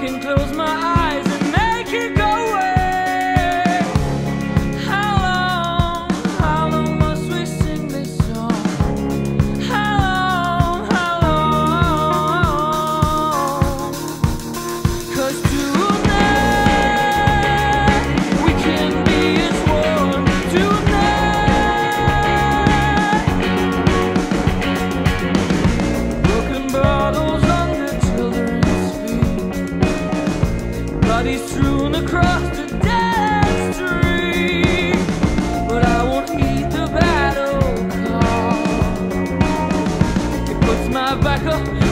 can close my eyes.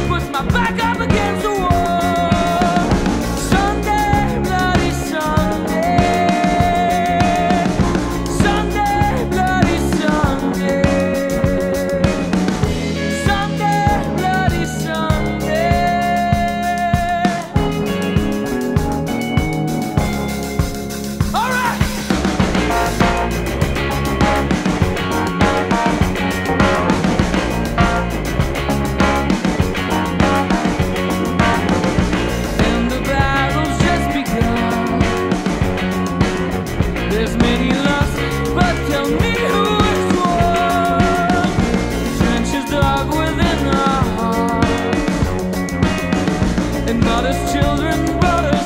push my back up against the wall. And not as children, but as